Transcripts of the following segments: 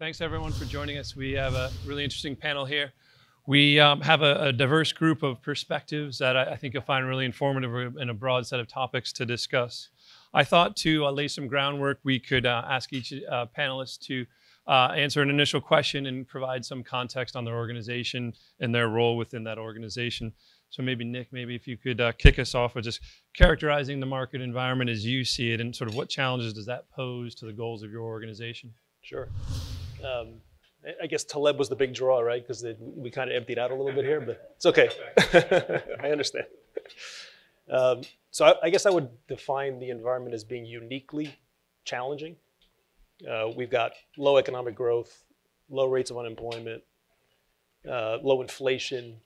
Thanks everyone for joining us. We have a really interesting panel here. We um, have a, a, diverse group of perspectives that I, I, think you'll find really informative and a broad set of topics to discuss. I thought to uh, lay some groundwork, we could uh, ask each uh, panelist to uh, answer an initial question and provide some context on their organization and their role within that organization. So maybe Nick, maybe if you could uh, kick us off with just characterizing the market environment as you see it and sort of what challenges does that pose to the goals of your organization? Sure. Um, I guess Taleb was the big draw, right? Because we kind of emptied out a little bit here, but it's okay. I understand. Um, so I, I, guess I would define the environment as being uniquely challenging. Uh, we've got low economic growth, low rates of unemployment, uh, low inflation,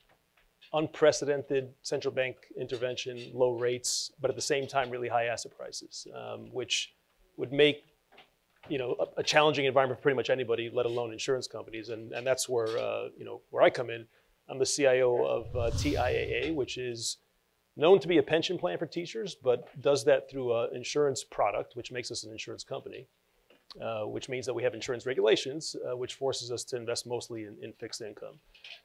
unprecedented central bank intervention, low rates, but at the same time, really high asset prices, um, which would make you know, a, a, challenging environment for pretty much anybody, let alone insurance companies. And, and that's where, uh, you know, where I come in. I'm the CIO of uh, TIAA, which is known to be a pension plan for teachers, but does that through an insurance product, which makes us an insurance company, uh, which means that we have insurance regulations, uh, which forces us to invest mostly in, in fixed income.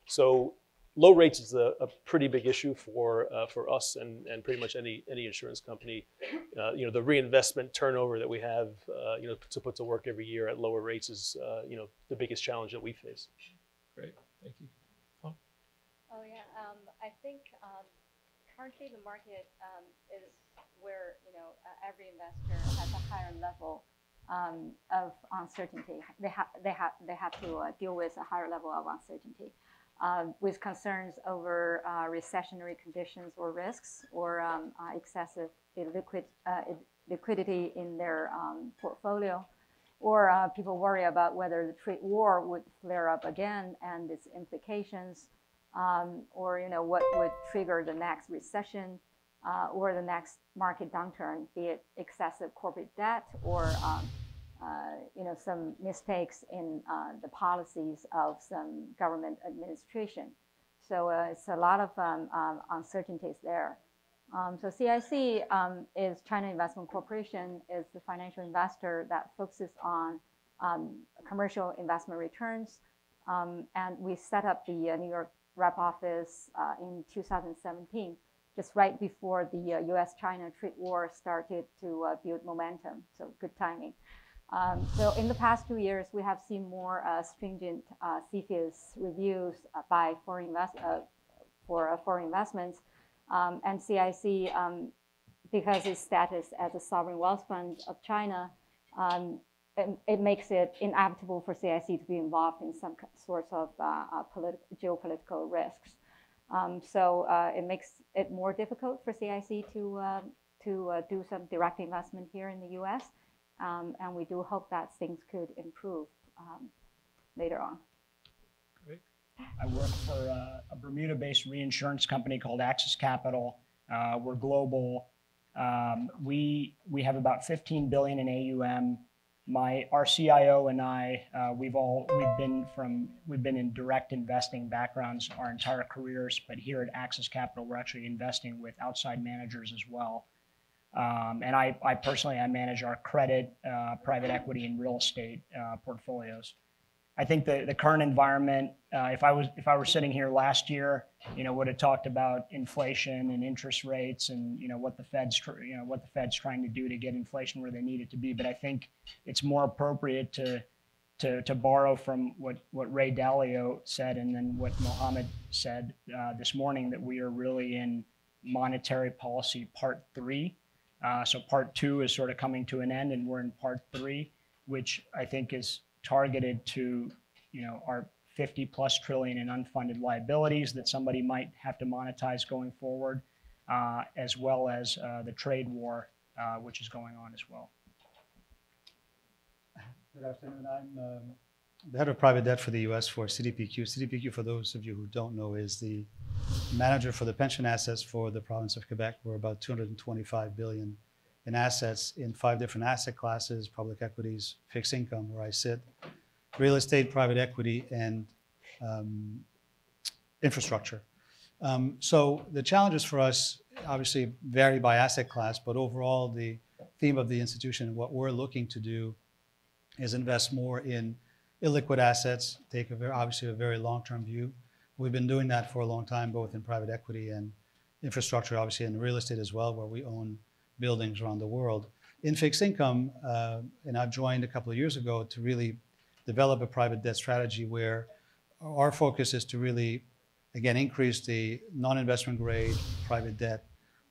So low rates is a, a pretty big issue for uh, for us and, and pretty much any any insurance company. Uh, you know, the reinvestment turnover that we have, uh, you know, to put to work every year at lower rates is, uh, you know, the biggest challenge that we face. Great, thank you. Oh, oh yeah, um, I think um, currently the market um, is where you know uh, every investor has a higher level. Um, of uncertainty, they have they have they have to uh, deal with a higher level of uncertainty uh, with concerns over uh, recessionary conditions or risks or um, uh, excessive liquid, uh, liquidity in their um, portfolio. Or uh, people worry about whether the trade war would flare up again and its implications, um, or you know what would trigger the next recession uh, or the next market downturn, be it excessive corporate debt or um, you know, some mistakes in uh, the policies of some government administration. So uh, it's a lot of um, um, uncertainties there. Um, so CIC um, is China Investment Corporation is the financial investor that focuses on um, commercial investment returns. Um, and we set up the uh, New York rep office uh, in 2017, just right before the uh, US-China trade war started to build momentum. So good timing. Um, so in the past two years, we have seen more uh, stringent uh, CFIUS reviews uh, by foreign invest uh, for uh, foreign investments, um, and CIC, um, because its status as a sovereign wealth fund of China, um, it, it, makes it inevitable for CIC to be involved in some sorts of uh, geopolitical risks. Um, so it makes it more difficult for CIC to to do some direct investment here in the U.S. Um, and we do hope that things could improve um, later on. Great. I work for a, a Bermuda-based reinsurance company called Axis Capital. Uh, we're global. Um, we we have about 15 billion in AUM. My our CIO and I, uh, we've all we've been from we've been in direct investing backgrounds our entire careers, but here at Axis Capital, we're actually investing with outside managers as well. Um, and I, I, personally, I manage our credit, uh, private equity, and real estate uh, portfolios. I think the, the current environment, uh, if I was if I were sitting here last year, you know, would have talked about inflation and interest rates and you know what the Fed's you know what the Fed's trying to do to get inflation where they need it to be. But I think it's more appropriate to to, to borrow from what, what Ray Dalio said and then what Mohammed said uh, this morning that we are really in monetary policy part three uh, so part two is sort of coming to an end, and we're in part three, which I think is targeted to, you know, our 50 plus trillion in unfunded liabilities that somebody might have to monetize going forward, uh, as well as uh, the trade war, uh, which is going on as well. Good afternoon. I'm um, the head of private debt for the U.S. for CDPQ. CDPQ, for those of you who don't know, is the manager for the pension assets for the province of Quebec. We're about 225 billion in assets in five different asset classes: public equities, fixed income, where I sit, real estate, private equity, and um, infrastructure. Um, so the challenges for us obviously vary by asset class, but overall the theme of the institution, what we're looking to do, is invest more in illiquid assets, take a very, obviously a very long-term view. We've been doing that for a long time, both in private equity and infrastructure, obviously and real estate as well, where we own buildings around the world. In fixed income, uh, and I've joined a couple of years ago to really develop a private debt strategy where our focus is to really, again, increase the non-investment grade private debt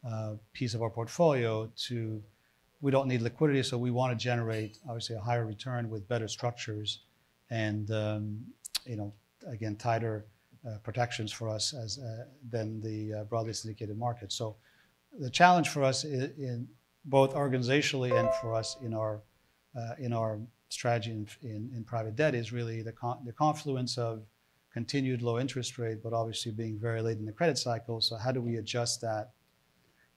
uh, piece of our portfolio to, we don't need liquidity, so we want to generate obviously a higher return with better structures and, um, you know, again, tighter uh, protections for us as uh, than the uh, broadly syndicated market. So the challenge for us in, in both organizationally and for us in our uh, in our strategy in, in, in, private debt is really the, con- the confluence of continued low interest rate, but obviously being very late in the credit cycle. So how do we adjust that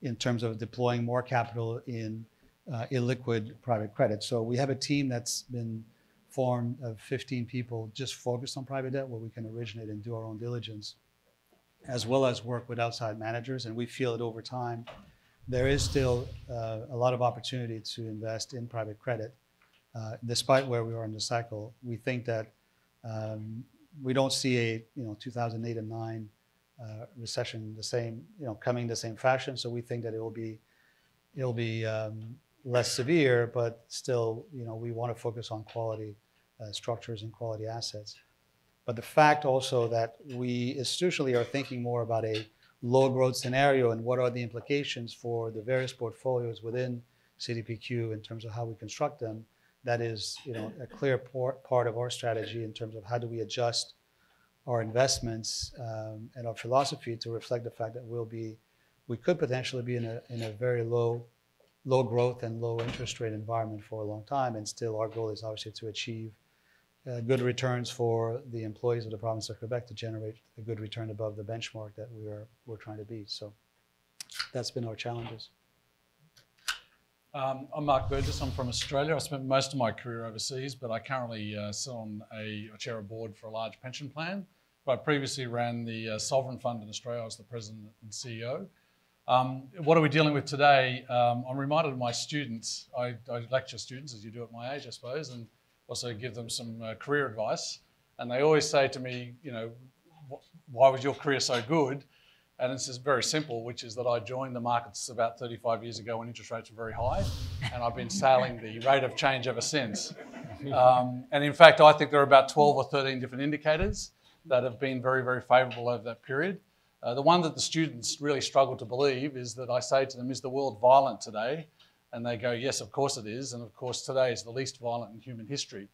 in terms of deploying more capital in uh, illiquid private credit? So we have a team that's been formed of 15 people just focused on private debt, where we can originate and do our own diligence, as well as work with outside managers. And we feel that over time, there is still uh, a lot of opportunity to invest in private credit, uh, despite where we are in the cycle. We think that um, we don't see a you know 2008 and 9 uh, recession the same you know coming the same fashion. So we think that it will be it'll be um, less severe, but still you know we want to focus on quality structures and quality assets. But the fact also that we institutionally are thinking more about a low growth scenario and what are the implications for the various portfolios within CDPQ in terms of how we construct them. That is, you know, a clear part of our strategy in terms of how do we adjust our investments um, and our philosophy to reflect the fact that we'll be, we could potentially be in a, in a very low, low growth and low interest rate environment for a long time. And still our goal is obviously to achieve uh, good returns for the employees of the province of Quebec to generate a good return above the benchmark that we are we're trying to beat. So that's been our challenges. Um, I'm Mark Burgess. I'm from Australia. I spent most of my career overseas, but I currently uh, sit on a, a chair a board for a large pension plan. But I previously ran the uh, Sovereign Fund in Australia. I was the president and CEO. Um, what are we dealing with today? Um, I'm reminded of my students. I, I lecture students, as you do at my age, I suppose, and also give them some uh, career advice. And they always say to me, you know, why was your career so good? And it's just very simple, which is that I joined the markets about 35 years ago when interest rates were very high, and I've been sailing the rate of change ever since. Um, and in fact, I think there are about 12 or 13 different indicators that have been very, very favourable over that period. Uh, the one that the students really struggle to believe is that I say to them, Is the world violent today? And they go, yes, of course it is. And of course, today is the least violent in human history.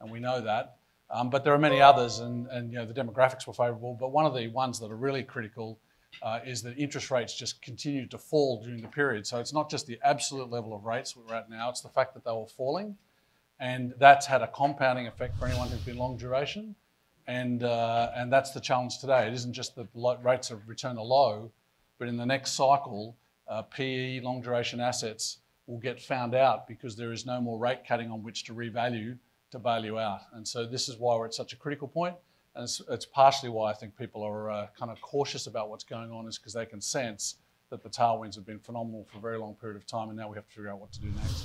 And we know that. Um, but there are many others, and, and you know, the demographics were favourable. But one of the ones that are really critical uh, is that interest rates just continued to fall during the period. So it's not just the absolute level of rates we're at now, it's the fact that they were falling. And that's had a compounding effect for anyone who's been long duration. And, uh, and that's the challenge today. It isn't just that rates of return are low, but in the next cycle, uh, PE, long duration assets, will get found out because there is no more rate cutting on which to revalue to value out. And so this is why we're at such a critical point. And it's, it's partially why I think people are uh, kind of cautious about what's going on is because they can sense that the tailwinds have been phenomenal for a very long period of time and now we have to figure out what to do next.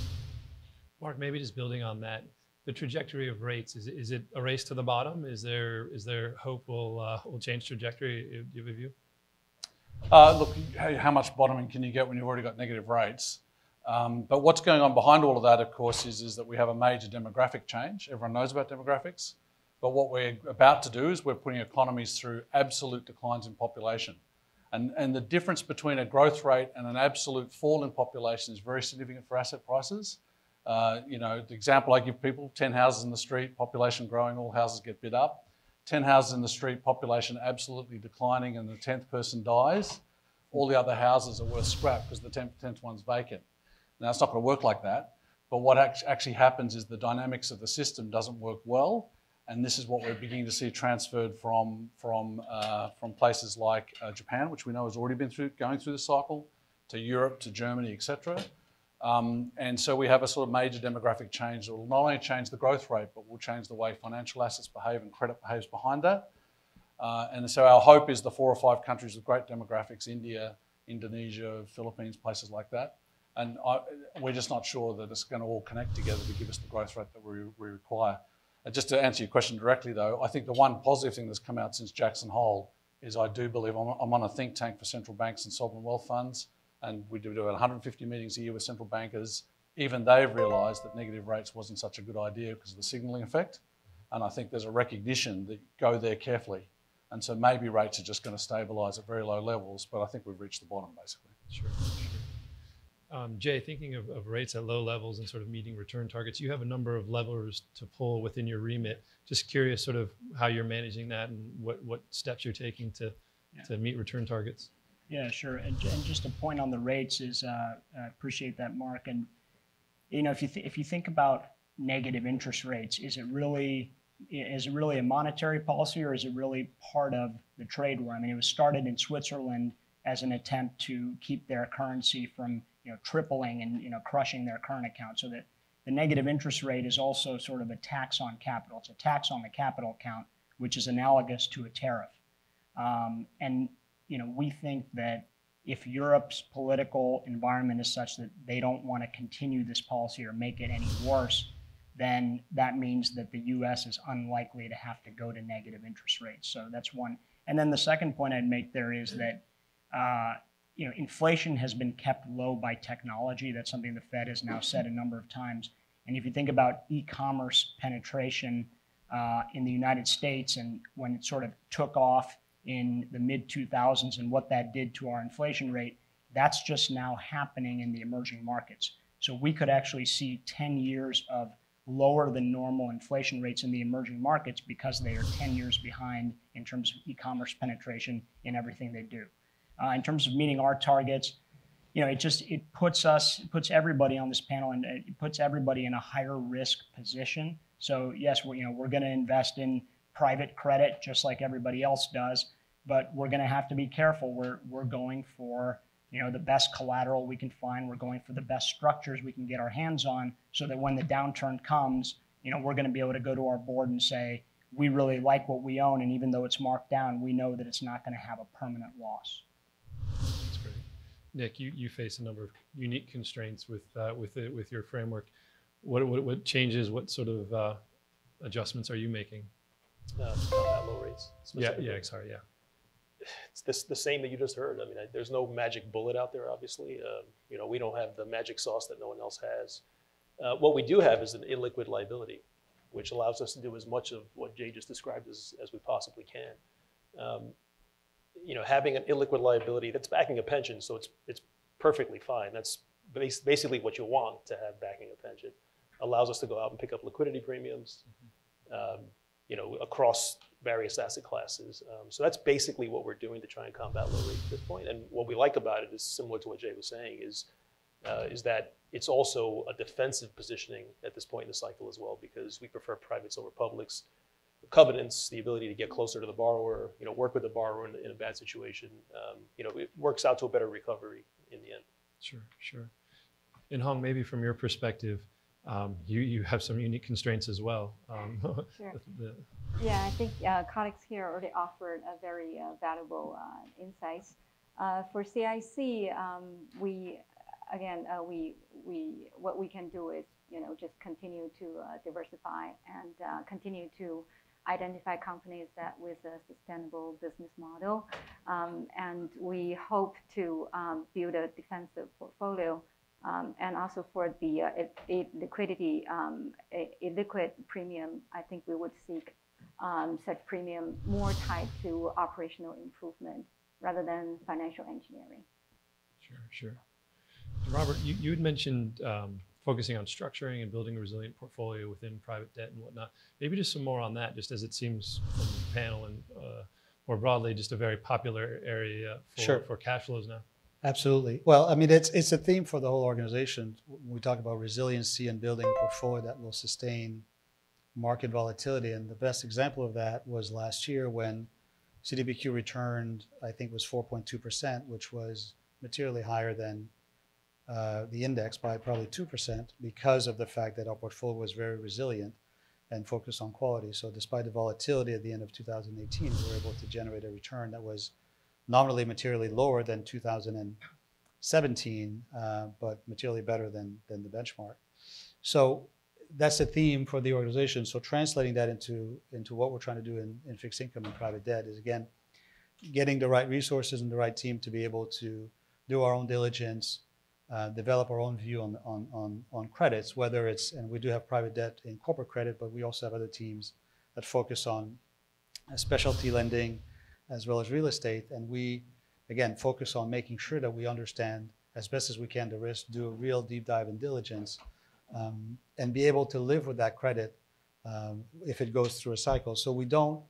Mark, maybe just building on that, the trajectory of rates, is it, is it a race to the bottom? Is there, is there hope we'll, uh, we'll change trajectory? Do you have a view? Uh, look, how much bottoming can you get when you've already got negative rates? Um, but what's going on behind all of that, of course, is, is that we have a major demographic change. Everyone knows about demographics. But what we're about to do is we're putting economies through absolute declines in population. And, and the difference between a growth rate and an absolute fall in population is very significant for asset prices. Uh, you know, the example I give people 10 houses in the street, population growing, all houses get bid up. 10 houses in the street, population absolutely declining, and the 10th person dies. All the other houses are worth scrap because the 10th, 10th one's vacant. Now, it's not going to work like that. But what actually happens is the dynamics of the system doesn't work well. And this is what we're beginning to see transferred from, from, uh, from places like uh, Japan, which we know has already been through, going through the cycle, to Europe, to Germany, etc. Um, and so we have a sort of major demographic change that will not only change the growth rate, but will change the way financial assets behave and credit behaves behind that. Uh, and so our hope is the four or five countries with great demographics, India, Indonesia, Philippines, places like that, and I, we're just not sure that it's going to all connect together to give us the growth rate that we, we require. Just to answer your question directly, though, I think the one positive thing that's come out since Jackson Hole is I do believe I'm, I'm on a think tank for central banks and sovereign wealth funds, and we do about 150 meetings a year with central bankers. Even they've realised that negative rates wasn't such a good idea because of the signalling effect, and I think there's a recognition that go there carefully, and so maybe rates are just going to stabilise at very low levels, but I think we've reached the bottom basically. Sure. Um, Jay, thinking of, of rates at low levels and sort of meeting return targets, you have a number of levers to pull within your remit. Just curious, sort of how you're managing that and what, what steps you're taking to Yeah. to meet return targets. Yeah, sure. And, and just a point on the rates is, uh, I appreciate that, Mark. And, you know, if you, if you think about negative interest rates, is it really, is it really a monetary policy or is it really part of the trade war? I mean, it was started in Switzerland as an attempt to keep their currency from, you know, tripling and, you know, crushing their current account. So that the negative interest rate is also sort of a tax on capital. It's a tax on the capital account, which is analogous to a tariff. Um, and you know, we think that if Europe's political environment is such that they don't want to continue this policy or make it any worse, then that means that the U.S. is unlikely to have to go to negative interest rates. So that's one. And then the second point I'd make there is that uh, you know inflation has been kept low by technology. That's something the Fed has now said a number of times. And if you think about e-commerce penetration uh, in the United States and when it sort of took off in the mid 2000s and what that did to our inflation rate, that's just now happening in the emerging markets. So we could actually see 10 years of lower than normal inflation rates in the emerging markets because they are 10 years behind in terms of e-commerce penetration in everything they do. Uh, in terms of meeting our targets, you know, it just it puts us, it puts everybody on this panel, and it puts everybody in a higher risk position. So yes, we're you know we're going to invest in private credit just like everybody else does, but we're going to have to be careful. We're we're going for you know the best collateral we can find. We're going for the best structures we can get our hands on, so that when the downturn comes, you know we're going to be able to go to our board and say we really like what we own, and even though it's marked down, we know that it's not going to have a permanent loss. Nick, you, you face a number of unique constraints with uh, with it, with your framework. What, what what changes? What sort of uh, adjustments are you making? Uh, low rates. Yeah, yeah, sorry, yeah. it's this, the same that you just heard. I mean, I, there's no magic bullet out there, obviously. Um, you know, we don't have the magic sauce that no one else has. Uh, what we do have is an illiquid liability, which allows us to do as much of what Jay just described as, as we possibly can. Um, you know, having an illiquid liability that's backing a pension, so it's it's perfectly fine. That's bas- basically what you want to have backing a pension. Allows us to go out and pick up liquidity premiums. Um, you know, across various asset classes. Um, so that's basically what we're doing to try and combat low rates at this point. And what we like about it is similar to what Jay was saying is, uh, is that it's also a defensive positioning at this point in the cycle as well, because we prefer privates over publics. Covenants, the ability to get closer to the borrower, you know, work with the borrower in, in a bad situation, um, you know, it works out to a better recovery in the end. Sure, sure. And Hong, maybe from your perspective, um, you you have some unique constraints as well. Um, Sure. the- Yeah, I think uh, colleagues here already offered a very uh, valuable uh, insights. Uh, for CIC, um, we again uh, we we what we can do is you know just continue to uh, diversify and uh, continue to identify companies that with a sustainable business model, um, and we hope to um, build a defensive portfolio. Um, and also for the uh, i- i- liquidity, um, a, a liquid premium, I think we would seek um, such premium more tied to operational improvement rather than financial engineering. Sure, sure. Robert, you, you had mentioned um, focusing on structuring and building a resilient portfolio within private debt and whatnot. Maybe just some more on that, just as it seems from the panel and uh, more broadly, just a very popular area for, Sure. for cash flows now. Absolutely. Well, I mean, it's it's a theme for the whole organization. When we talk about resiliency and building a portfolio that will sustain market volatility, and the best example of that was last year when CDPQ returned, I think, was 4.2 percent, which was materially higher than uh, the index by probably two percent because of the fact that our portfolio was very resilient and focused on quality. So, despite the volatility at the end of 2018, we were able to generate a return that was nominally materially lower than 2017, uh, but materially better than, than the benchmark. So that's a theme for the organization. So translating that into into what we're trying to do in, in fixed income and private debt is again getting the right resources and the right team to be able to do our own diligence, uh, develop our own view on, on, on, on credits, whether it's, and we do have private debt in corporate credit, but we also have other teams that focus on uh, specialty lending as well as real estate. And we, again, focus on making sure that we understand as best as we can the risk, do a real deep dive in diligence, um, and be able to live with that credit um, if it goes through a cycle. So we don't,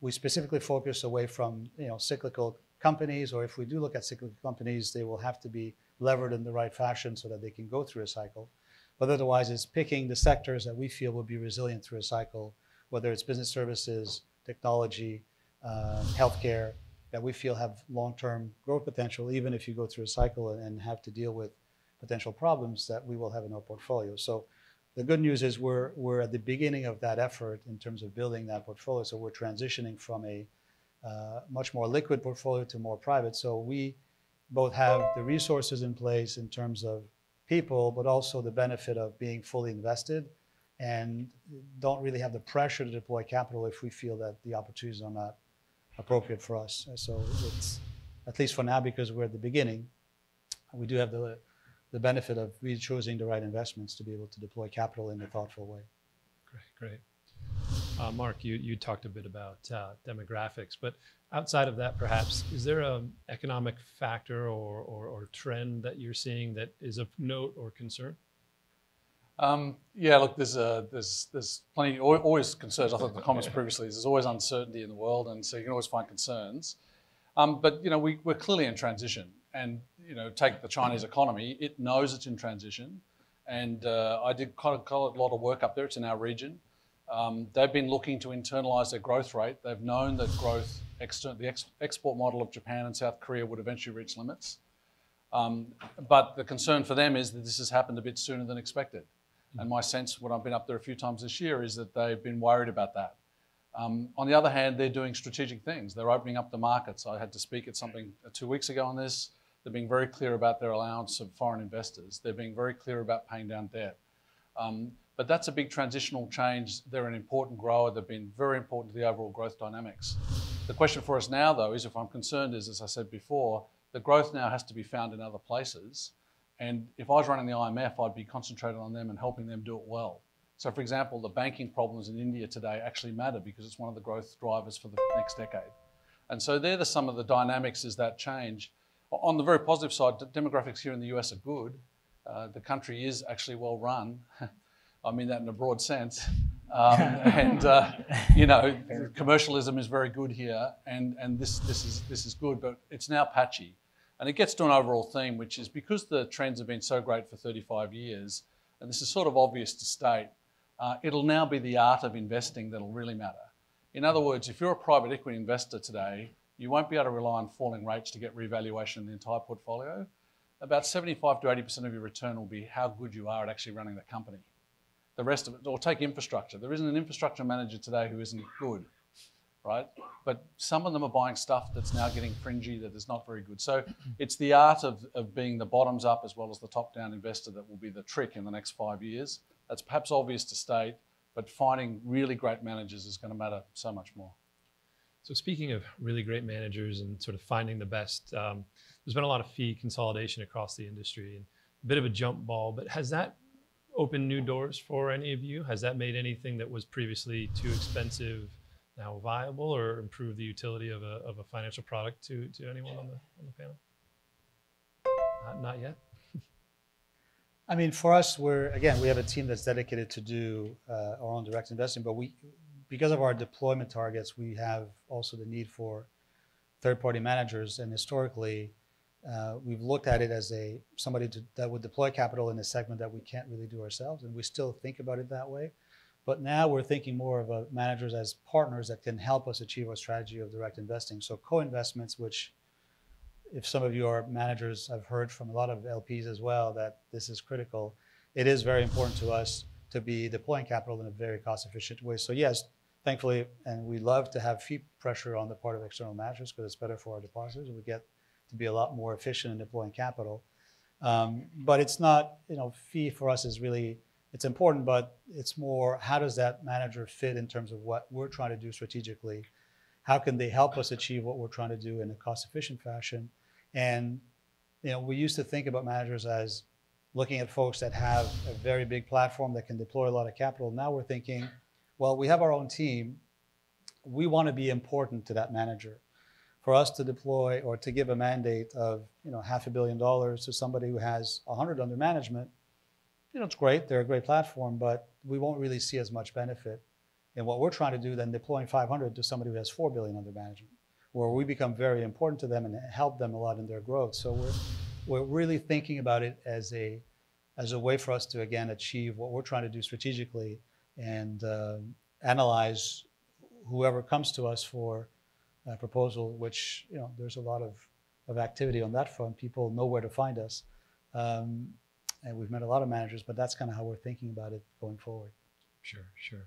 we specifically focus away from you know cyclical companies, or if we do look at cyclical companies, they will have to be levered in the right fashion so that they can go through a cycle. But otherwise, it's picking the sectors that we feel will be resilient through a cycle, whether it's business services, technology, uh, healthcare, that we feel have long-term growth potential, even if you go through a cycle and, and have to deal with potential problems that we will have in our portfolio. So the good news is we're, we're at the beginning of that effort in terms of building that portfolio. So we're transitioning from a uh, much more liquid portfolio to more private. So we both have the resources in place in terms of people, but also the benefit of being fully invested and don't really have the pressure to deploy capital if we feel that the opportunities are not appropriate for us. So it's, at least for now, because we're at the beginning, we do have the, the benefit of really choosing the right investments to be able to deploy capital in a thoughtful way. Great, great. Uh, Mark, you, you talked a bit about uh, demographics, but outside of that, perhaps, is there an economic factor or, or, or trend that you're seeing that is of note or concern? Um, yeah, look, there's uh, there's there's plenty always concerns. I thought the comments previously there's always uncertainty in the world, and so you can always find concerns. Um, but you know, we, we're clearly in transition, and you know, take the Chinese economy. It knows it's in transition, and uh, I did quite call it a lot of work up there. It's in our region. Um, they've been looking to internalize their growth rate. They've known that growth, exter- the ex- export model of Japan and South Korea would eventually reach limits. Um, but the concern for them is that this has happened a bit sooner than expected. And my sense, when I've been up there a few times this year, is that they've been worried about that. Um, on the other hand, they're doing strategic things. They're opening up the markets. I had to speak at something uh, two weeks ago on this. They're being very clear about their allowance of foreign investors. They're being very clear about paying down debt. Um, but that's a big transitional change. They're an important grower. They've been very important to the overall growth dynamics. The question for us now, though, is if I'm concerned, is as I said before, the growth now has to be found in other places. And if I was running the IMF, I'd be concentrated on them and helping them do it well. So, for example, the banking problems in India today actually matter because it's one of the growth drivers for the next decade. And so, they're the, some of the dynamics is that change. On the very positive side, demographics here in the US are good. Uh, the country is actually well run. I mean that in a broad sense. Um, and uh, you know, commercialism is very good here, and, and this, this, is, this is good, but it's now patchy. And it gets to an overall theme, which is because the trends have been so great for 35 years, and this is sort of obvious to state, uh, it'll now be the art of investing that'll really matter. In other words, if you're a private equity investor today, you won't be able to rely on falling rates to get revaluation in the entire portfolio. About 75 to 80% of your return will be how good you are at actually running the company. The rest of it, or take infrastructure. There isn't an infrastructure manager today who isn't good right? But some of them are buying stuff that's now getting fringy that is not very good. So it's the art of, of being the bottoms up as well as the top down investor that will be the trick in the next five years. That's perhaps obvious to state, but finding really great managers is going to matter so much more. So speaking of really great managers and sort of finding the best, um, there's been a lot of fee consolidation across the industry and a bit of a jump ball. But has that opened new doors for any of you? Has that made anything that was previously too expensive now viable or improve the utility of a, of a financial product to, to anyone on the, on the panel? Not, not yet. I mean, for us, we're again, we have a team that's dedicated to do uh, our own direct investing, but we, because of our deployment targets, we have also the need for third-party managers. And historically, uh, we've looked at it as a somebody to, that would deploy capital in a segment that we can't really do ourselves, and we still think about it that way. But now we're thinking more of a managers as partners that can help us achieve our strategy of direct investing. So co-investments, which if some of you are managers, I've heard from a lot of LPs as well that this is critical. It is very important to us to be deploying capital in a very cost efficient way. So yes, thankfully, and we love to have fee pressure on the part of external managers because it's better for our depositors. We get to be a lot more efficient in deploying capital. Um, but it's not, you know, fee for us is really it's important, but it's more how does that manager fit in terms of what we're trying to do strategically? How can they help us achieve what we're trying to do in a cost efficient fashion? And you know, we used to think about managers as looking at folks that have a very big platform that can deploy a lot of capital. Now we're thinking, well, we have our own team. We want to be important to that manager. For us to deploy or to give a mandate of you know half a billion dollars to somebody who has 100 under management, you know, it's great. They're a great platform, but we won't really see as much benefit in what we're trying to do than deploying 500 to somebody who has 4 billion under management, where we become very important to them and help them a lot in their growth. So we're we're really thinking about it as a as a way for us to again achieve what we're trying to do strategically and uh, analyze whoever comes to us for a proposal. Which you know, there's a lot of of activity on that front. People know where to find us, um, and we've met a lot of managers. But that's kind of how we're thinking about it going forward. Sure, sure.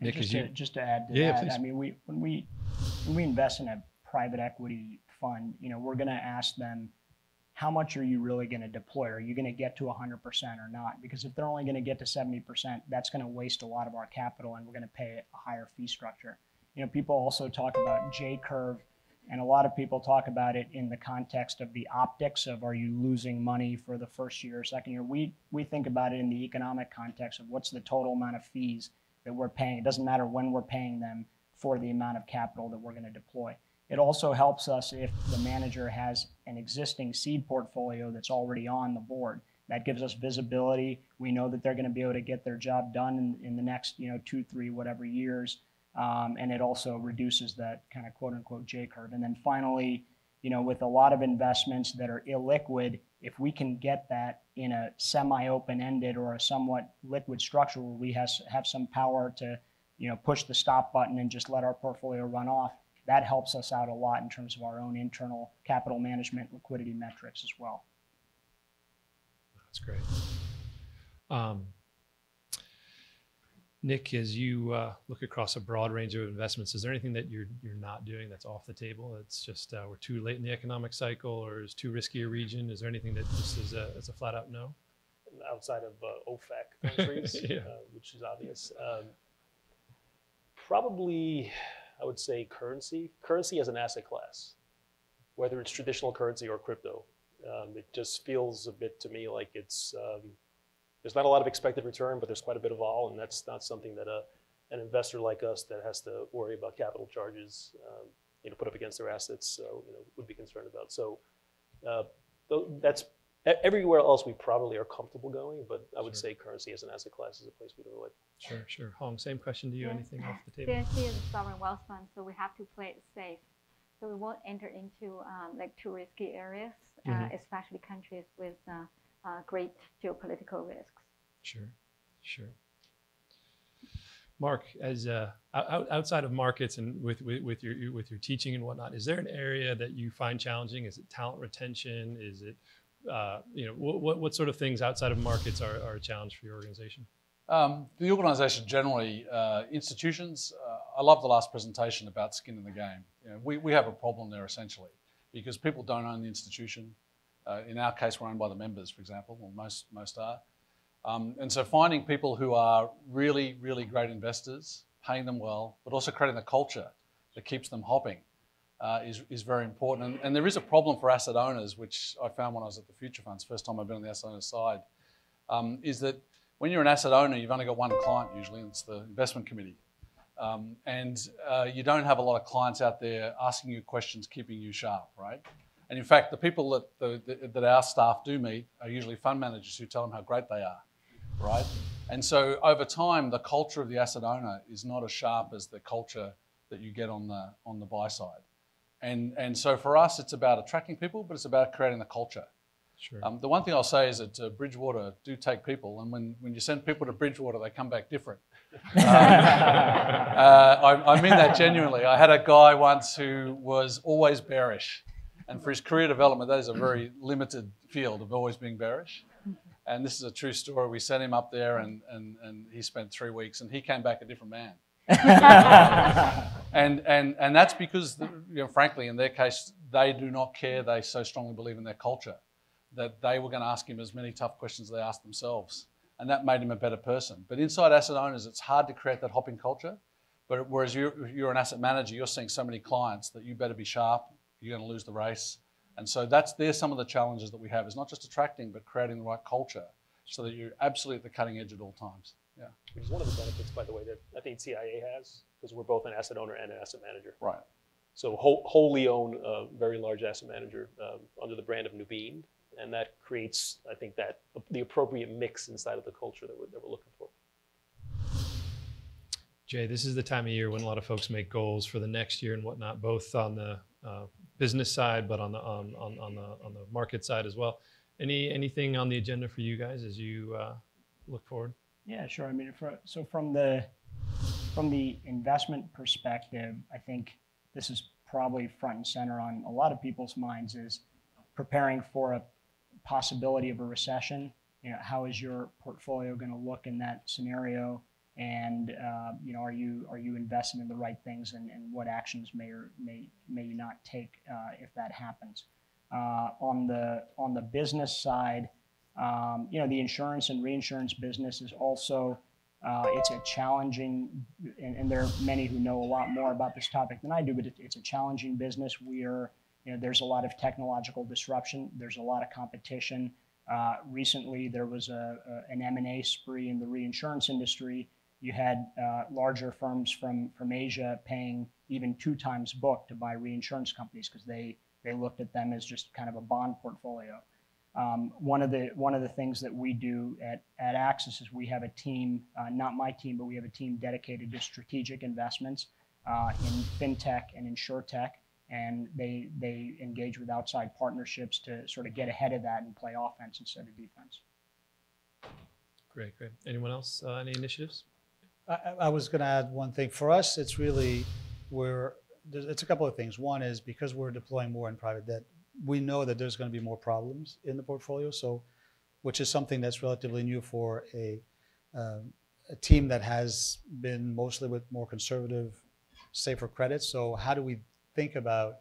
Nick, just, is to, you- just to add to Yeah, that, please. I mean, we when we when we invest in a private equity fund, you know, we're going to ask them how much are you really going to deploy? Are you going to get to 100% or not? Because if they're only going to get to 70%, that's going to waste a lot of our capital, and we're going to pay a higher fee structure. You know, people also talk about J curve, and a lot of people talk about it in the context of the optics of are you losing money for the first year or second year. We we think about it in the economic context of what's the total amount of fees that we're paying. It doesn't matter when we're paying them for the amount of capital that we're going to deploy. It also helps us if the manager has an existing seed portfolio that's already on the board. That gives us visibility. We know that they're going to be able to get their job done in, in the next, you know, two, three, whatever years. Um, and it also reduces that kind of quote unquote J curve. And then finally, you know, with a lot of investments that are illiquid, if we can get that in a semi-open-ended or a somewhat liquid structure where we has, have some power to, you know, push the stop button and just let our portfolio run off, that helps us out a lot in terms of our own internal capital management liquidity metrics as well. That's great. Um, Nick, as you uh, look across a broad range of investments, is there anything that you're you're not doing that's off the table? It's just uh, we're too late in the economic cycle, or is too risky a region? Is there anything that just is a, is a flat out no? outside of uh, OFAC countries, Yeah. uh, which is obvious. Um, probably, I would say currency. Currency as an asset class, whether it's traditional currency or crypto. Um, it just feels a bit to me like it's um, there's not a lot of expected return, but there's quite a bit of vol, and that's not something that a, an investor like us that has to worry about capital charges, um, you know, put up against their assets, so you know, would be concerned about. So uh, that's e- everywhere else we probably are comfortable going, but I would Sure. say currency as an asset class is a place we'd avoid. Sure, sure. Hong, same question to you. Yeah. Anything off the table? CIC is a sovereign wealth fund, so we have to play it safe. So we won't enter into um, like too risky areas, uh, Mhm. especially countries with uh, uh, great geopolitical risks. Sure, sure. Mark, as uh, out- out- outside of markets and with, with with your with your teaching and whatnot, is there an area that you find challenging? Is it talent retention? Is it uh, you know what, what what sort of things outside of markets are, are a challenge for your organization? Um, the organisation generally, uh, institutions. Uh, I love the last presentation about skin in the game. You know, we, we have a problem there essentially because people don't own the institution. Uh, in our case, we're owned by the members, for example, or most most are. Um, and so finding people who are really, really great investors, paying them well, but also creating the culture that keeps them hopping uh, is, is very important. And, and there is a problem for asset owners, which I found when I was at the Future Funds, first time I've been on the asset owner side, um, is that when you're an asset owner, you've only got one client usually, and it's the investment committee. Um, and uh, you don't have a lot of clients out there asking you questions, keeping you sharp, right? And in fact, the people that, the, the, that our staff do meet are usually fund managers who tell them how great they are, right? And so over time, the culture of the asset owner is not as sharp as the culture that you get on the, on the buy side. And, and so for us, it's about attracting people, but it's about creating the culture. Sure. Um, the one thing I'll say is that uh, Bridgewater do take people, and when, when you send people to Bridgewater, they come back different. Uh, uh, I, I mean that genuinely. I had a guy once who was always bearish, and for his career development, that is a very limited field of always being bearish. And this is a true story. We sent him up there, and, and, and he spent three weeks, and he came back a different man. and, and, and that's because, you know, frankly, in their case, they do not care. They so strongly believe in their culture that they were going to ask him as many tough questions as they asked themselves and that made him a better person. But inside asset owners, it's hard to create that hopping culture. But whereas you're, you're an asset manager, you're seeing so many clients that you better be sharp. You're going to lose the race. And so that's there's some of the challenges that we have. Is not just attracting, but creating the right culture so that you're absolutely at the cutting edge at all times. Yeah. Which is one of the benefits, by the way, that I think TIAA has, because we're both an asset owner and an asset manager. Right. So whole, wholly own a very large asset manager um, under the brand of Nuveen, and that creates, I think, that the appropriate mix inside of the culture that we're, that we're looking for. Jay, this is the time of year when a lot of folks make goals for the next year and whatnot, both on the uh, business side, but on the on, on, on the on the market side as well. Any anything on the agenda for you guys as you uh, look forward? Yeah, sure. I mean, for, so from the from the investment perspective, I think this is probably front and center on a lot of people's minds is preparing for a possibility of a recession. You know, how is your portfolio going to look in that scenario? And uh, you know, are you are you investing in the right things, and, and what actions may or may may you not take uh, if that happens? Uh, on the on the business side, um, you know, the insurance and reinsurance business is also uh, it's a challenging, and, and, there are many who know a lot more about this topic than I do, but it, it's a challenging business. We are, you know, there's a lot of technological disruption. There's a lot of competition. Uh, recently, there was a, a, an M&A spree in the reinsurance industry. You had uh, larger firms from, from Asia paying even two times book to buy reinsurance companies because they, they looked at them as just kind of a bond portfolio. Um, one of the one of the things that we do at, at Axis is we have a team, uh, not my team, but we have a team dedicated to strategic investments uh, in fintech and insurtech, and they they engage with outside partnerships to sort of get ahead of that and play offense instead of defense. Great, great. Anyone else? Uh, any initiatives? I, I was going to add one thing. For us, it's really we're it's a couple of things. One is because we're deploying more in private debt, we know that there's going to be more problems in the portfolio. So, which is something that's relatively new for a um, a team that has been mostly with more conservative, safer credits. So, how do we think about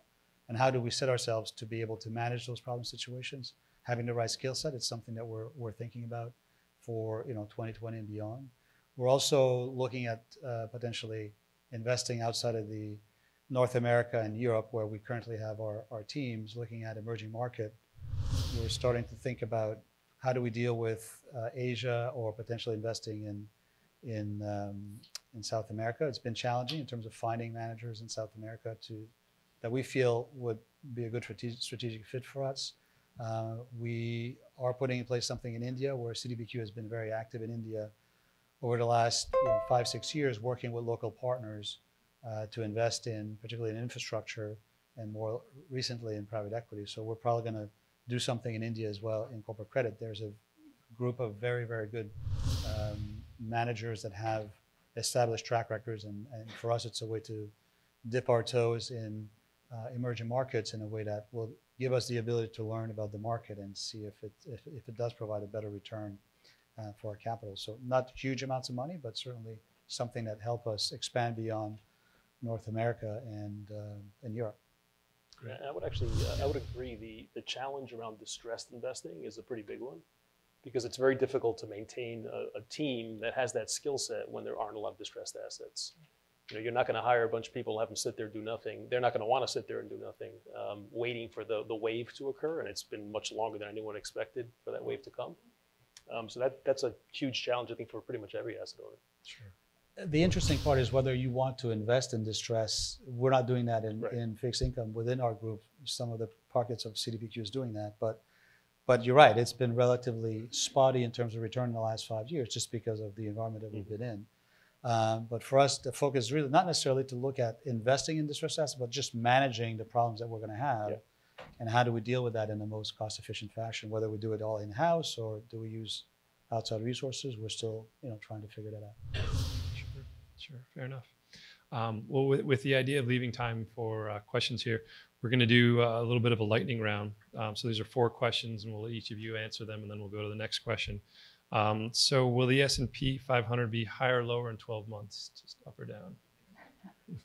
and how do we set ourselves to be able to manage those problem situations? Having the right skill set, it's something that we're, we're thinking about for you know 2020 and beyond. We're also looking at uh, potentially investing outside of the North America and Europe, where we currently have our, our teams looking at emerging market, we're starting to think about how do we deal with uh, Asia or potentially investing in in um, in South America. It's been challenging in terms of finding managers in South America to that we feel would be a good strategic, fit for us. Uh, we are putting in place something in India where CDPQ has been very active in India over the last you know, five six years, working with local partners uh, to invest in, particularly in infrastructure and more recently in private equity. So we're probably going to do something in India as well in corporate credit. There's a group of very, very good um, managers that have established track records. And, and, for us, it's a way to dip our toes in uh, emerging markets in a way that will give us the ability to learn about the market and see if it, if, if it does provide a better return uh, for our capital. So not huge amounts of money, but certainly something that help us expand beyond North America and, uh, and Europe. Great. I would actually, uh, I would agree. The, the challenge around distressed investing is a pretty big one because it's very difficult to maintain a, a team that has that skill set when there aren't a lot of distressed assets. You know, you're not going to hire a bunch of people, have them sit there do nothing. They're not going to want to sit there and do nothing, um, waiting for the, the wave to occur. And it's been much longer than anyone expected for that wave to come. Um, so that, that's a huge challenge, I think, for pretty much every asset owner. Sure the interesting part is whether you want to invest in distress. We're not doing that in, Right. in fixed income within our group. Some of the pockets of CDPQ is doing that, but but you're right. It's been relatively spotty in terms of return in the last five years, just because of the environment that we've been in. Um, but for us, the focus is really not necessarily to look at investing in distressed assets, but just managing the problems that we're going to have, Yeah. And how do we deal with that in the most cost-efficient fashion. Whether we do it all in house or do we use outside resources, we're still you know trying to figure that out. Sure, sure, fair enough. Um, well, with, with, the idea of leaving time for uh, questions here, we're going to do uh, a little bit of a lightning round. Um, so these are four questions, and we'll let each of you answer them, and then we'll go to the next question. Um, so will the S&P 500 be higher or lower in 12 months, just up or down?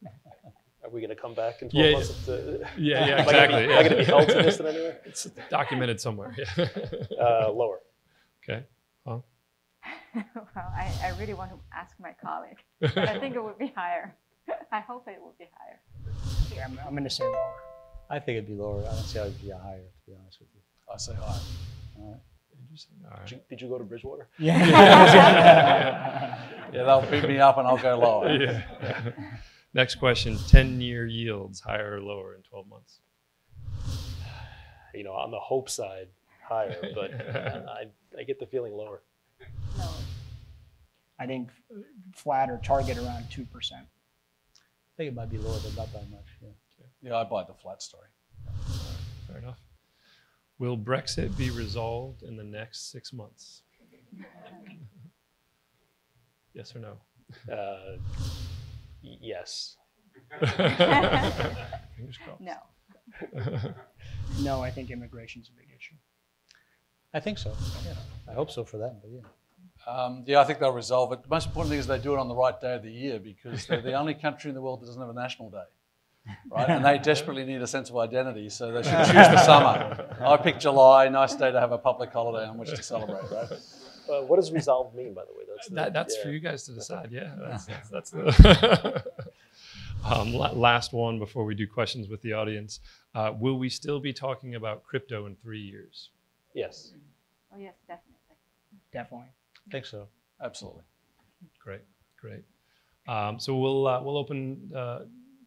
Are we going to come back in 12 Yeah, months? To, Yeah, yeah, am exactly. Am I going to be held to this in any way? It's documented somewhere. Yeah. Uh, lower. okay. Huh? well, I, I really want to ask my colleague, but I think it would be higher. I hope it will be higher. Yeah, I'm, I'm going to say lower. I think it'd be lower. I don't see how it'd be higher, to be honest with you. I say high. Interesting. All right. Did you, did you go to Bridgewater? Yeah. Yeah, they'll beat me up and I'll go lower. Yeah. Next question: Ten-year yields higher or lower in 12 months? You know, on the hope side, higher, but I, I get the feeling lower. No. I think flat or target around 2%. I think it might be lower, but not by much, yeah. Yeah, I buy the flat story. Fair enough. Will Brexit be resolved in the next six months? yes or no? Uh, y- yes. Fingers crossed. No. No, I think immigration's a big issue. I think so, yeah. I hope so for them, but yeah. Um, yeah, I think they'll resolve it. The most important thing is they do it on the right day of the year because they're the only country in the world that doesn't have a national day. Right? And they desperately need a sense of identity, so they should choose the summer. I picked July, nice day to have a public holiday on which to celebrate, right? Uh, what does resolve mean, by the way? That's, the- That, that's yeah. for you guys to decide. Yeah, that's, that's, that's the. um, last one before we do questions with the audience. Uh, will we still be talking about crypto in three years? Yes. Oh, yes, definitely. Definitely. I think so. Absolutely. Great, great. Um, so we'll uh, we'll open uh,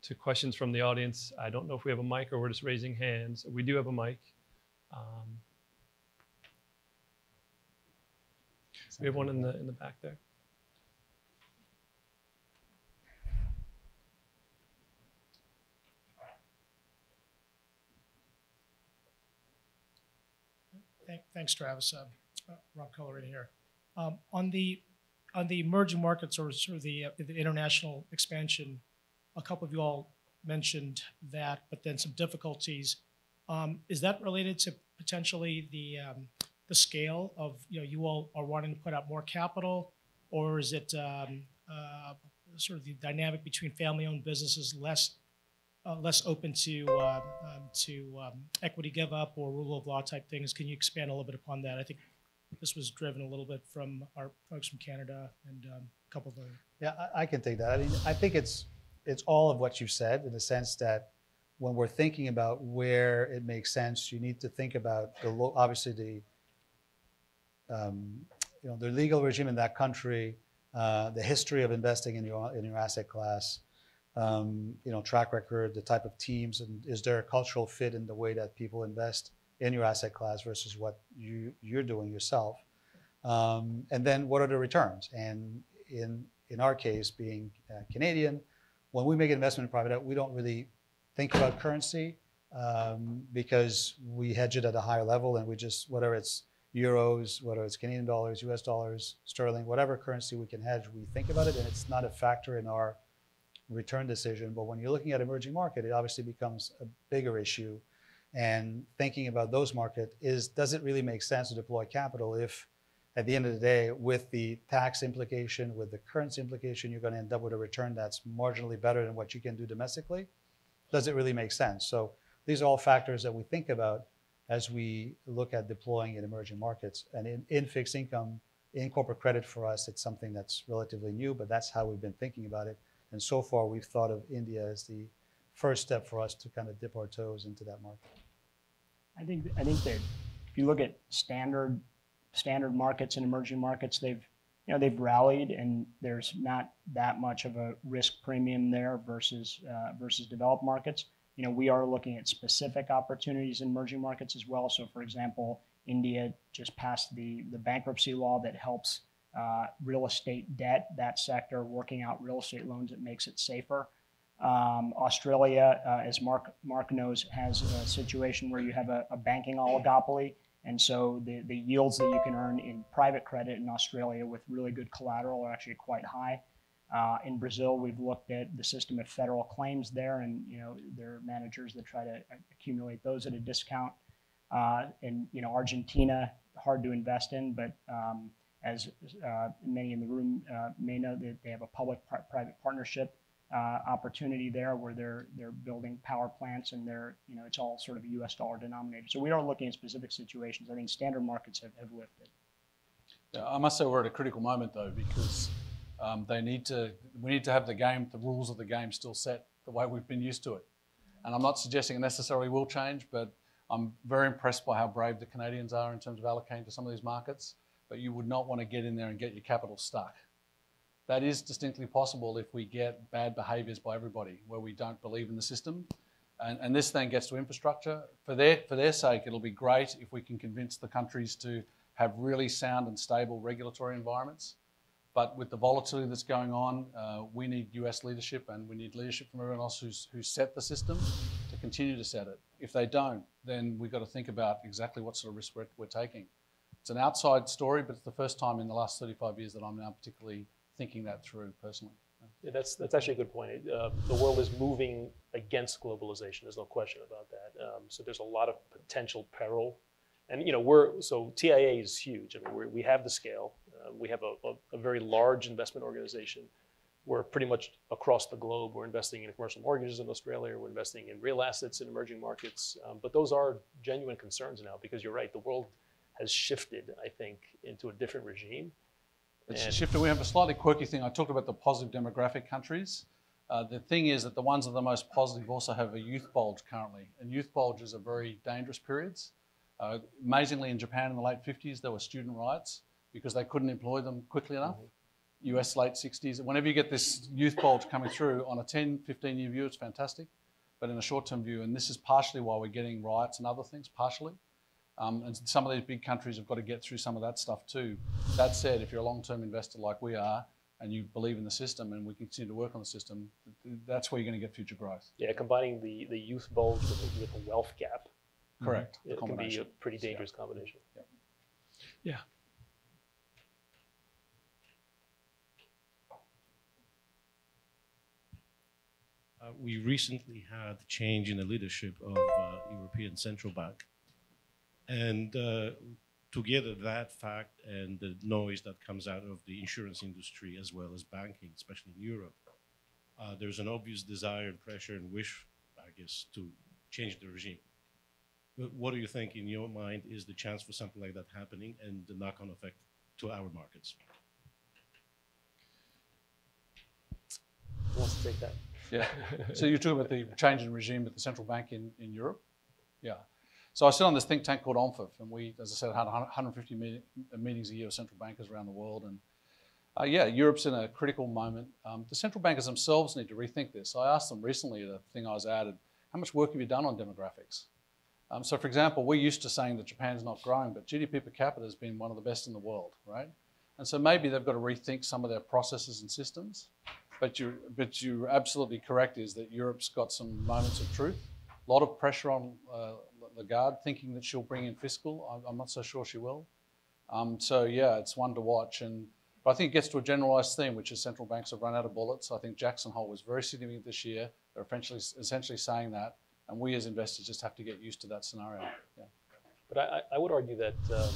to questions from the audience. I don't know if we have a mic or we're just raising hands. We do have a mic. Um, we have one in the in the back there. Thank- Thanks, Travis. Uh, Rob Colleran here. Um, On the, on the emerging markets or sort of the, uh, the international expansion, a couple of you all mentioned that, but then some difficulties. Um, Is that related to potentially the, um, the scale of, you know, you all are wanting to put out more capital? Or is it um, uh, sort of the dynamic between family-owned businesses less uh, less open to uh, um, to um, equity give up or rule of law type things. Can you expand a little bit upon that? I think this was driven a little bit from our folks from Canada and um, a couple of other. Yeah, I, I can take that. I mean, I think it's it's all of what you said in the sense that when we're thinking about where it makes sense, you need to think about the lo- obviously the um, you know the legal regime in that country, uh, the history of investing in your in your asset class, um, you know track record, the type of teams, and is there a cultural fit in the way that people invest in your asset class versus what you you're doing yourself, um, and then what are the returns? And in in our case, being uh, Canadian, when we make an investment in private debt, we don't really think about currency um, because we hedge it at a higher level, and we just whether it's euros, whether it's Canadian dollars, U.S. dollars, sterling, whatever currency we can hedge, we think about it, and it's not a factor in our return decision. But when you're looking at emerging market, it obviously becomes a bigger issue. And thinking about those market is does it really make sense to deploy capital if at the end of the day, with the tax implication, with the currency implication, you're going to end up with a return that's marginally better than what you can do domestically. Does it really make sense? So these are all factors that we think about as we look at deploying in emerging markets. And in, fixed income, in corporate credit for us, it's something that's relatively new, but that's how we've been thinking about it. And so far, we've thought of India as the first step for us to kind of dip our toes into that market. I think I think that if you look at standard standard markets and emerging markets, they've you know they've rallied and there's not that much of a risk premium there versus uh, versus developed markets. You know we are looking at specific opportunities in emerging markets as well. So for example, India just passed the the bankruptcy law that helps uh, real estate debt that sector working out real estate loans that makes it safer. Um, Australia, uh, as Mark Mark knows, has a situation where you have a, a banking oligopoly, and so the, the yields that you can earn in private credit in Australia with really good collateral are actually quite high. Uh, in Brazil, we've looked at the system of federal claims there, and you know there are managers that try to accumulate those at a discount. Uh, and you know Argentina, hard to invest in, but um, as uh, many in the room uh, may know, that they have a public-private partnership uh, opportunity there where they're they're building power plants and they're you know it's all sort of U.S. dollar denominated. So we are looking at specific situations. I think standard markets have, have lifted. Yeah, I must say we're at a critical moment though because um, they need to. We need to have the game, the rules of the game, still set the way we've been used to it. And I'm not suggesting it necessarily will change, but I'm very impressed by how brave the Canadians are in terms of allocating to some of these markets. But you would not want to get in there and get your capital stuck. That is distinctly possible if we get bad behaviours by everybody, where we don't believe in the system. And, and this then gets to infrastructure. For their, for their sake, it'll be great if we can convince the countries to have really sound and stable regulatory environments. But with the volatility that's going on, uh, we need US leadership and we need leadership from everyone else who's, who's set the system to continue to set it. If they don't, then we've got to think about exactly what sort of risk we're, we're taking. It's an outside story, but it's the first time in the last 35 years that I'm now particularly thinking that through personally. Yeah, that's that's actually a good point. Uh, the world is moving against globalization. There's no question about that. Um, so there's a lot of potential peril, and you know we're so TIAA is huge. I mean we're, we have the scale. Uh, we have a, a, a, very large investment organization. We're pretty much across the globe. We're investing in commercial mortgages in Australia. We're investing in real assets in emerging markets. Um, but those are genuine concerns now because you're right. The world has shifted, I think, into a different regime. It's And- a shift. We have a slightly quirky thing. I talked about the positive demographic countries. Uh, the thing is that the ones that are the most positive also have a youth bulge currently, and youth bulges are very dangerous periods. Uh, amazingly, in Japan in the late 50s, there were student riots because they couldn't employ them quickly enough. US late 60s. Whenever you get this youth bulge coming through on a 10, 15 year view, it's fantastic. But in a short term view, and this is partially why we're getting riots and other things, partially. Um, and some of these big countries have got to get through some of that stuff too. That said, if you're a long term investor like we are, and you believe in the system and we continue to work on the system, that's where you're going to get future growth. Yeah, combining the, the youth bulge with a, with a wealth gap, Correct. It can be a pretty dangerous combination. Yeah. Yeah. Uh, we recently had change in the leadership of uh, European Central Bank, and uh, together that fact and the noise that comes out of the insurance industry as well as banking, especially in Europe, uh, there's an obvious desire and pressure and wish, I guess, to change the regime. But what do you think, in your mind, is the chance for something like that happening and the knock-on effect to our markets? Who wants to take that? Yeah. so you're talking about the change in regime at the central bank in, in Europe? Yeah. So I sit on this think tank called OMFIF, and we, as I said, had 150 meeting, meetings a year with central bankers around the world. And uh, yeah, Europe's in a critical moment. Um, the central bankers themselves need to rethink this. I asked them recently a thing I was at, how much work have you done on demographics? Um, so, for example, we're used to saying that Japan's not growing, but GDP per capita has been one of the best in the world, right? And so maybe they've got to rethink some of their processes and systems. But you're, but you're absolutely correct is that Europe's got some moments of truth. A lot of pressure on uh, Lagarde thinking that she'll bring in fiscal. I'm, not so sure she will. Um, so yeah, it's one to watch. And but I think it gets to a generalised theme, which is central banks have run out of bullets. I think Jackson Hole was very significant this year. They're essentially, essentially saying that, and we as investors just have to get used to that scenario. Yeah. But I, I would argue that um,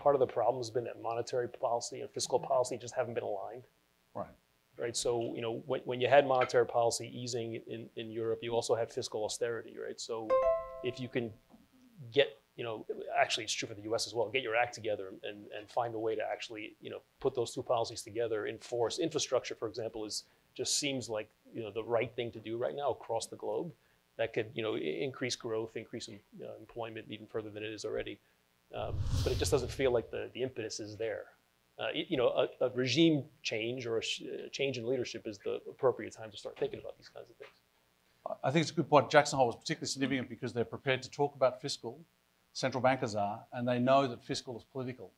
part of the problem has been that monetary policy and fiscal policy just haven't been aligned. Right. Right. So you know when, when you had monetary policy easing in, in Europe, you also had fiscal austerity. Right. So if you can get you know actually it's true for the U.S. as well, get your act together and, and find a way to actually you know put those two policies together, enforce infrastructure, for example, is just seems like you know the right thing to do right now across the globe. That could you know increase growth, increase uh, employment even further than it is already. Um, but it just doesn't feel like the, the impetus is there. Uh, you know, a, a, regime change or a, sh- a, change in leadership is the appropriate time to start thinking about these kinds of things. I think it's a good point. Jackson Hole was particularly significant because they're prepared to talk about fiscal, central bankers are, and they know that fiscal is political.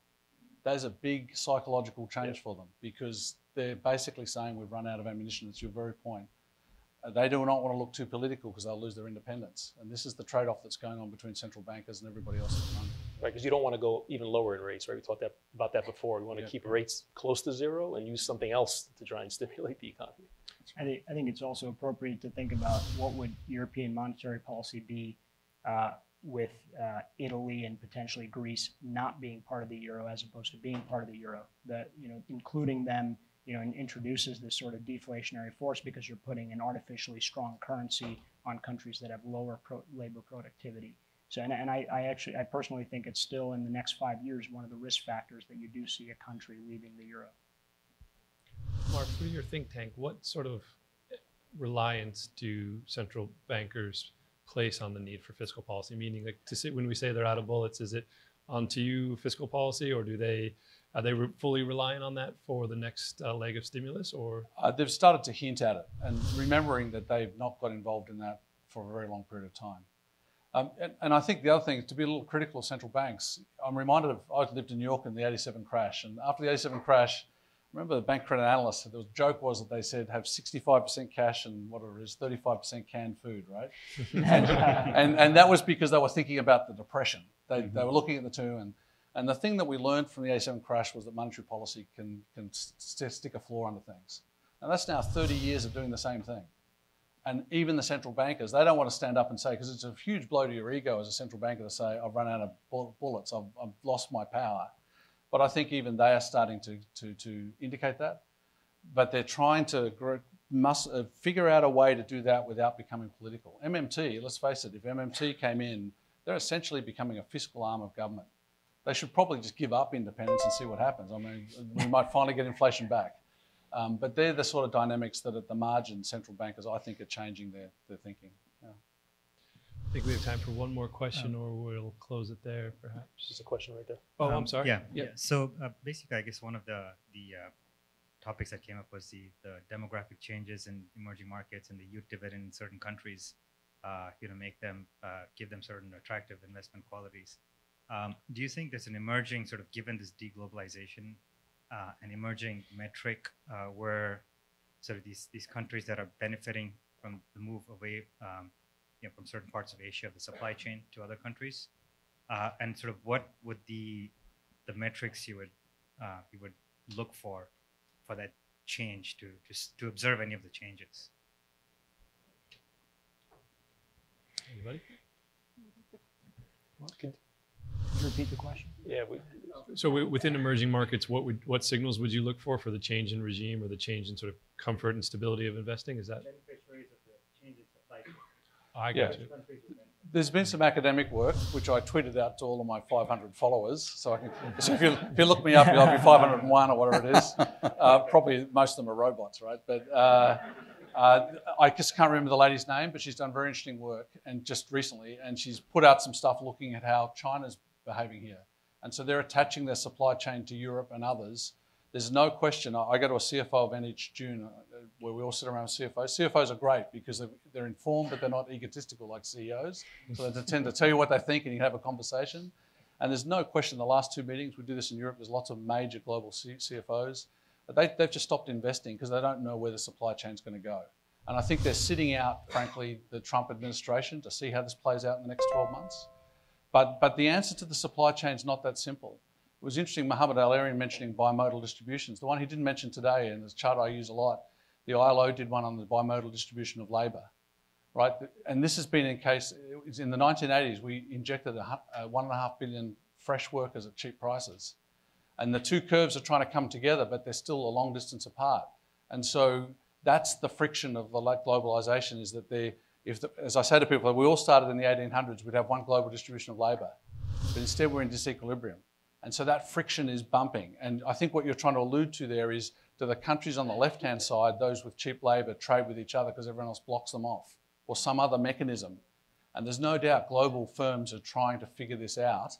That is a big psychological change Yeah. for them because they're basically saying we've run out of ammunition. It's your very point. Uh, they do not want to look too political because they'll lose their independence. And this is the trade off that's going on between central bankers and everybody else at the moment. Right? Because you don't want to go even lower in rates, right? We talked that, about that before. We want to Yeah. keep rates close to zero and use something else to try and stimulate the economy. I think, I think it's also appropriate to think about what would European monetary policy be uh, with uh, Italy and potentially Greece not being part of the euro as opposed to being part of the euro. That you know, including them, you know, and introduces this sort of deflationary force because you're putting an artificially strong currency on countries that have lower pro- labor productivity. So, and, and I, I actually, I personally think it's still in the next five years one of the risk factors that you do see a country leaving the euro. Mark, through your think tank, what sort of reliance do central bankers place on the need for fiscal policy? Meaning, like, to say, when we say they're out of bullets, is it onto you fiscal policy, or do they are they re- fully reliant on that for the next uh, leg of stimulus, or Uh, they've started to hint at it, and remembering that they've not got involved in that for a very long period of time. Um, and, and I think the other thing is to be a little critical of central banks. I'm reminded of I lived in New York in the '87 crash, and after the '87 crash, remember the bank credit analyst, The joke was that they said have 65% cash and whatever it is, 35% canned food, right? and, and and that was because they were thinking about the depression. They, they were looking at the two, and and the thing that we learned from the '87 crash was that monetary policy can can st- stick a floor under things. And that's now 30 years of doing the same thing. And even the central bankers, they don't want to stand up and say, because it's a huge blow to your ego as a central banker to say, I've run out of bull- bullets, I've, I've lost my power. But I think even they are starting to, to, to indicate that. But they're trying to must, uh, figure out a way to do that without becoming political. MMT, let's face it, if MMT came in, they're essentially becoming a fiscal arm of government. They should probably just give up independence and see what happens. I mean, we might finally get inflation back. Um, but they're the sort of dynamics that at the margin, central bankers, I think, are changing their, their thinking. Yeah. I think we have time for one more question, or we'll close it there, perhaps. Just a question right there. Oh, I'm Um, sorry. Yeah, Yeah. yeah. So uh, basically, I guess one of the the uh, topics that came up was the the demographic changes in emerging markets and the youth dividend in certain countries. Uh, you know, make them uh, give them certain attractive investment qualities. Um, do you think there's an emerging sort of given this deglobalization, uh, an emerging metric uh, where sort of these these countries that are benefiting from the move away, um, you know, from certain parts of Asia, of the supply chain to other countries, uh, and sort of what would the the metrics you would uh, you would look for for that change to to, to observe any of the changes? Anybody? Could- Could you repeat the question? Yeah, we, So wi- within emerging markets, what would what signals would you look for for the change in regime or the change in sort of comfort and stability of investing? Is that Beneficiaries of the change in supply chain. I Yeah. got you. There's been some academic work, which I tweeted out to all of my 500 followers. So, I can, so if, you, if you look me up, you'll be 501 or whatever it is. Uh, probably most of them are robots, right? But uh, uh, I just can't remember the lady's name, but she's done very interesting work and just recently, and she's put out some stuff looking at how China's behaving here. And so they're attaching their supply chain to Europe and others. There's no question. I go to a CFO event each June uh, where we all sit around CFOs. CFOs are great because they're, informed, but they're not egotistical like CEOs. So they tend to tell you what they think and you have a conversation. And there's no question the last two meetings, we do this in Europe, there's lots of major global CFOs. They, they've just stopped investing because they don't know where the supply chain's going to go. And I think they're sitting out, frankly, the Trump administration to see how this plays out in the next 12 months. But, but the answer to the supply chain is not that simple. It was interesting, Mohamed El-Erian mentioning bimodal distributions. The one he didn't mention today, and this chart I use a lot, the ILO did one on the bimodal distribution of labour, right? And this has been in case, in the 1980s, we injected a, uh, one and a half billion fresh workers at cheap prices. And the two curves are trying to come together, but they're still a long distance apart. And so that's the friction of the globalization is that they, if the, as I say to people, we all started in the 1800s, we'd have one global distribution of labour, but instead we're in disequilibrium. And so that friction is bumping. And I think what you're trying to allude to there is do the countries on the left hand side, those with cheap labour, trade with each other because everyone else blocks them off, or some other mechanism? And there's no doubt global firms are trying to figure this out.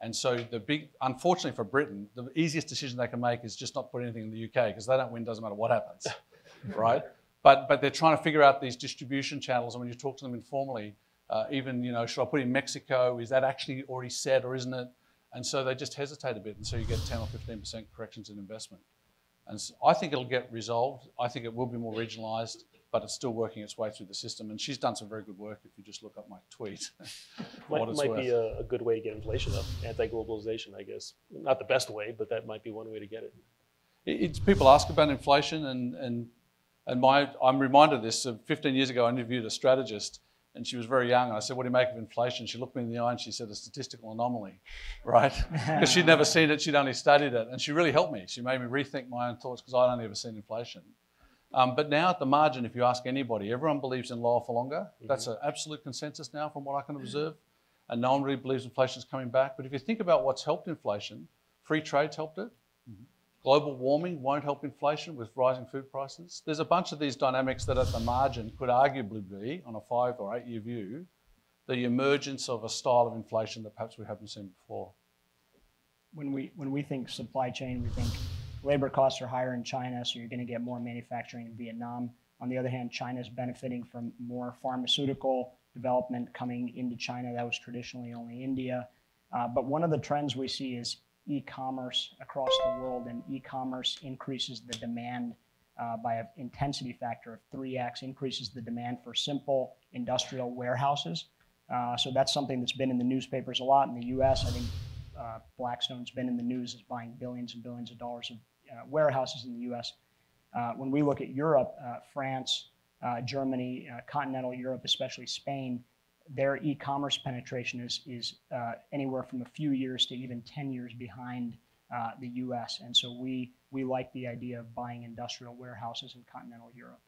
And so the big, unfortunately for Britain, the easiest decision they can make is just not put anything in the UK because they don't win, doesn't matter what happens, right? But but they're trying to figure out these distribution channels, and when you talk to them informally, uh, even you know, should I put in Mexico? Is that actually already set or isn't it? And so they just hesitate a bit, and so you get 10 or 15 percent corrections in investment. And so I think it'll get resolved. I think it will be more regionalised, but it's still working its way through the system. And she's done some very good work. If you just look up my tweet, might, might worth. be a, a good way to get inflation up. Anti-globalization, I guess. Not the best way, but that might be one way to get it. It- It's people ask about inflation, and and and my I'm reminded of this. Uh, 15 years ago, I interviewed a strategist, and she was very young. And I said, "What do you make of inflation?" She looked me in the eye and she said, "A statistical anomaly," right? Because she'd never seen it, she'd only studied it, and she really helped me. She made me rethink my own thoughts because I'd only ever seen inflation. Um, but now at the margin, if you ask anybody, everyone believes in lower for longer. That's an absolute consensus now, from what I can observe. and no one really believes inflation is coming back. But if you think about what's helped inflation, free trade's helped it. Global warming won't help inflation with rising food prices. There's a bunch of these dynamics that at the margin could arguably be, on a five or eight year view, the emergence of a style of inflation that perhaps we haven't seen before. When we, when we think supply chain, we think labor costs are higher in China, so you're going to get more manufacturing in Vietnam. On the other hand, China is benefiting from more pharmaceutical development coming into China. That was traditionally only India. Uh, but one of the trends we see is e-commerce across the world, and e-commerce increases the demand uh, by an intensity factor of 3x, increases the demand for simple industrial warehouses. Uh, so that's something that's been in the newspapers a lot in the U.S. I think uh, Blackstone's been in the news as buying billions and billions of dollars of uh, warehouses in the U.S. Uh, when we look at Europe, uh, France, Germany, continental Europe, especially Spain, their e-commerce penetration is, is uh, anywhere from a few years to even 10 years behind uh, the US. And so we, we like the idea of buying industrial warehouses in continental Europe.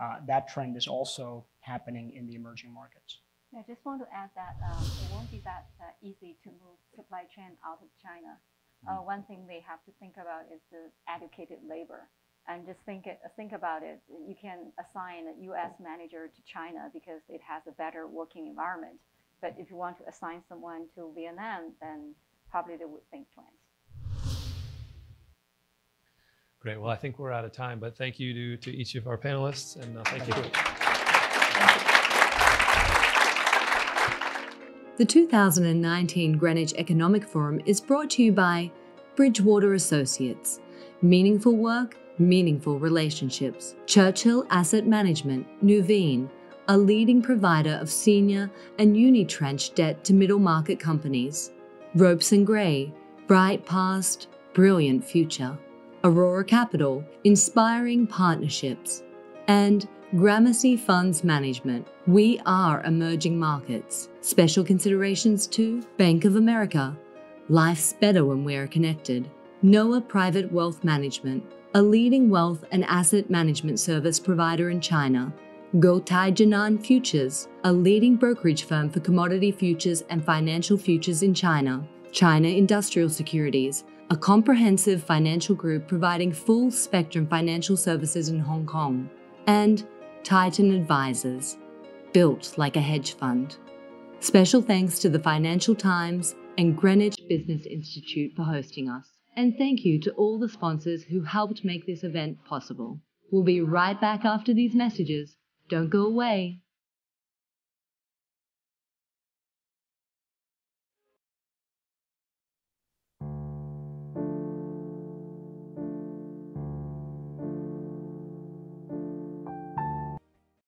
Uh, that trend is also happening in the emerging markets. I just want to add that um, it won't be that uh, easy to move supply chain out of China. Uh, one thing they have to think about is the educated labor and just think it, think about it. You can assign a U.S. manager to China because it has a better working environment. But if you want to assign someone to Vietnam, then probably they would think twice. Great. Well, I think we're out of time, but thank you to, to each of our panelists, and uh, thank you. The 2019 Greenwich Economic Forum is brought to you by Bridgewater Associates. Meaningful work meaningful relationships. Churchill Asset Management, Nuveen, a leading provider of senior and unitranche debt to middle market companies. Ropes and Gray, bright past, brilliant future. Aurora Capital, inspiring partnerships. And Gramercy Funds Management, we are emerging markets. Special considerations to Bank of America. Life's better when we're connected. Noah Private Wealth Management, a leading wealth and asset management service provider in China. Guotai Junan Futures, a leading brokerage firm for commodity futures and financial futures in China. China Industrial Securities, a comprehensive financial group providing full spectrum financial services in Hong Kong. And Titan Advisors, built like a hedge fund. Special thanks to the Financial Times and Greenwich Business Institute for hosting us. And thank you to all the sponsors who helped make this event possible. We'll be right back after these messages. Don't go away.